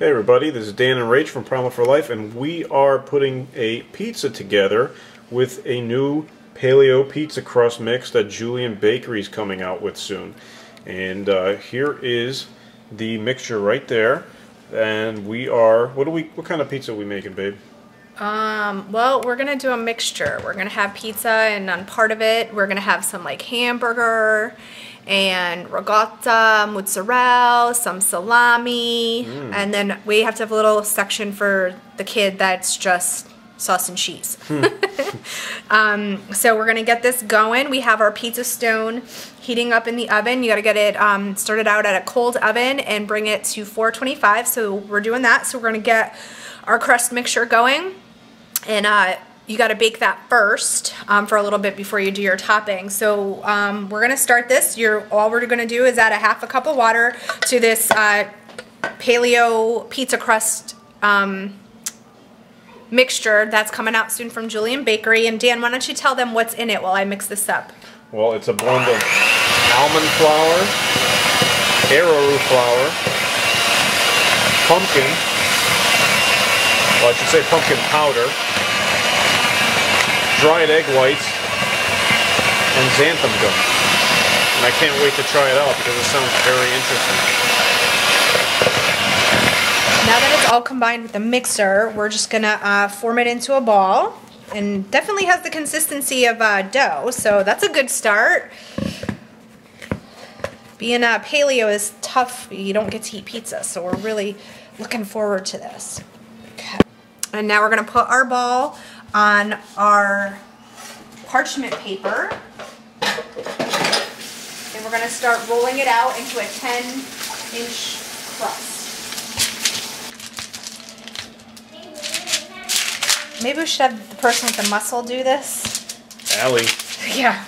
Hey everybody, this is Dan and Rach from Primal for Life, and we are putting a pizza together with a new paleo pizza crust mix that Julian Bakery is coming out with soon. And uh, here is the mixture right there. And we are, what do we, what kind of pizza are we making, babe? Um, well, we're gonna do a mixture. We're gonna have pizza, and on part of it, we're gonna have some like hamburger and ricotta, mozzarella, some salami, mm. and then we have to have a little section for the kid that's just sauce and cheese. Hmm. um, so we're gonna get this going. We have our pizza stone heating up in the oven. You gotta get it um, started out at a cold oven and bring it to 425. So we're doing that. So we're gonna get our crust mixture going and uh, you got to bake that first um, for a little bit before you do your topping. So um, we're to start this. You're, all we're to do is add a half a cup of water to this uh, paleo pizza crust um, mixture that's coming out soon from Julian Bakery. And Dan, why don't you tell them what's in it while I mix this up? Well, it's a blend of almond flour, arrowroot flour, pumpkin, well I should say pumpkin powder, dried egg whites, and xanthan gum. And I can't wait to try it out because it sounds very interesting. Now that it's all combined with the mixer, we're just going to uh, form it into a ball. And definitely has the consistency of uh, dough, so that's a good start. Being a paleo is tough. You don't get to eat pizza, so we're really looking forward to this. Okay. And now we're going to put our ball on our parchment paper. And we're going to start rolling it out into a 10 inch crust. Maybe we should have the person with the muscle do this. Allie. Yeah.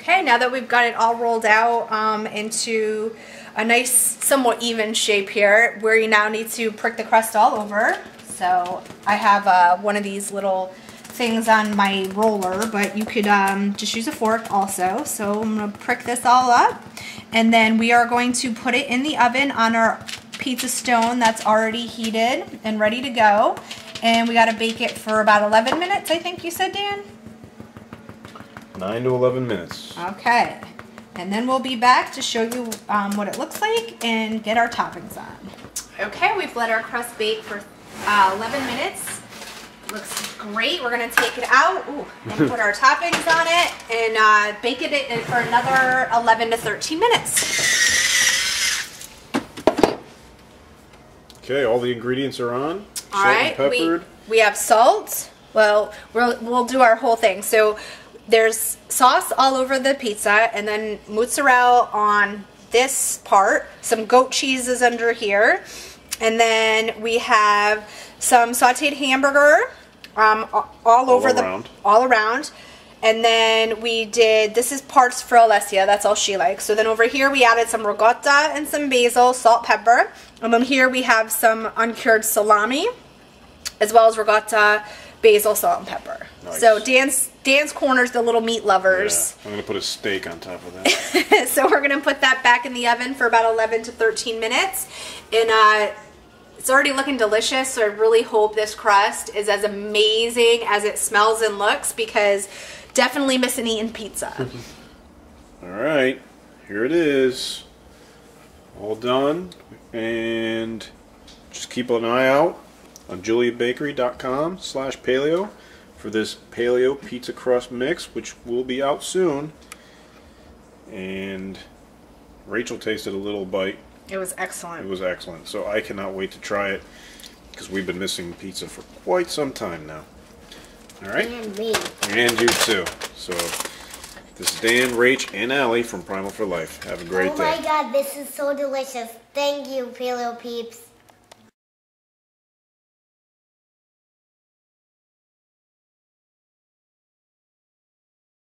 Okay, now that we've got it all rolled out um, into a nice, somewhat even shape here, where you now need to prick the crust all over. So I have uh, one of these little things on my roller, but you could um, just use a fork also. So I'm going to prick this all up. And then we are going to put it in the oven on our pizza stone that's already heated and ready to go. And we got to bake it for about 11 minutes, I think you said, Dan? 9 to 11 minutes. Okay. And then we'll be back to show you um, what it looks like and get our toppings on. Okay, we've let our crust bake for uh, 11 minutes. Looks great. We're going to take it out ooh, and put our toppings on it and uh, bake it for another 11 to 13 minutes. Okay, all the ingredients are on. All right, we, we have salt. Well, we'll, we'll do our whole thing. So there's sauce all over the pizza and then mozzarella on this part. Some goat cheese is under here. And then we have some sauteed hamburger um, all, all, over around. the all around. And then we did, this is parts for Alessia, that's all she likes. So then over here we added some ricotta and some basil, salt, pepper. And then here we have some uncured salami, as well as ricotta, basil, salt, and pepper. Nice. So Dan's Dan's corners the little meat lovers. Yeah, I'm gonna put a steak on top of that. so we're gonna put that back in the oven for about 11 to 13 minutes. And uh, it's already looking delicious, so I really hope this crust is as amazing as it smells and looks because definitely missing eating pizza. All right, here it is. All done. And just keep an eye out on julianbakery.com slash paleo for this paleo pizza crust mix, which will be out soon. And Rachel tasted a little bite it was excellent. It was excellent. So I cannot wait to try it because we've been missing pizza for quite some time now. All right? And me. And you too. So this is Dan, Rach, and Allie from Primal for Life. Have a great oh day. Oh my god, this is so delicious. Thank you, Paleo Peeps.